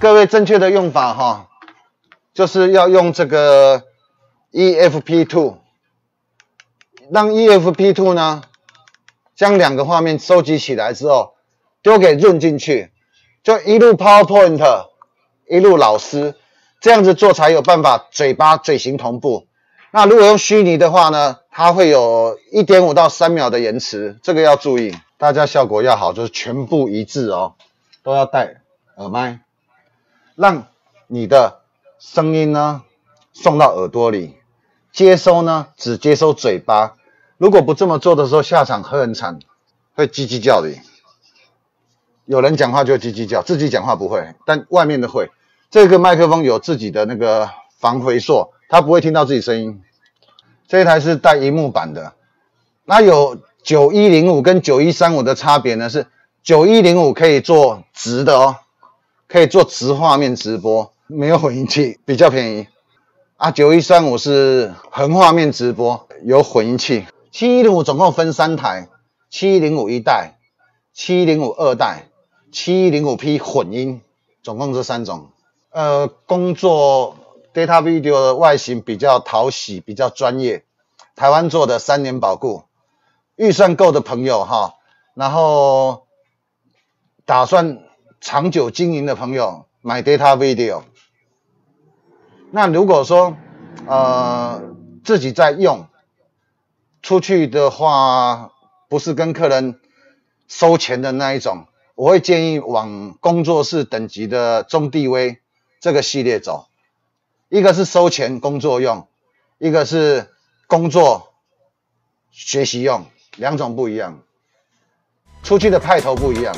各位正确的用法哈，就是要用这个 EFP Two，让 EFP Two 呢，将两个画面收集起来之后，丢给润进去，就一路 PowerPoint，一路老师，这样子做才有办法嘴巴嘴型同步。那如果用虚拟的话呢，它会有一点五到三秒的延迟，这个要注意。大家效果要好，就是全部一致哦，都要戴耳麦。让你的声音呢送到耳朵里，接收呢只接收嘴巴。如果不这么做的时候，下场会很惨，会叽叽叫的。有人讲话就叽叽叫，自己讲话不会，但外面的会。这个麦克风有自己的那个防回溯，它不会听到自己声音。这一台是带荧幕版的，那有九一零五跟九一三五的差别呢？是九一零五可以做直的哦。可以做直画面直播，没有混音器，比较便宜啊。九一三五是横画面直播，有混音器。七一零五总共分三台，七一零五一代，七一零五二代，七一零五 P 混音，总共这三种。呃，工作 data video 的外形比较讨喜，比较专业，台湾做的三年保固，预算够的朋友哈，然后打算。长久经营的朋友买 Data Video，那如果说呃自己在用，出去的话不是跟客人收钱的那一种，我会建议往工作室等级的中低微这个系列走。一个是收钱工作用，一个是工作学习用，两种不一样，出去的派头不一样。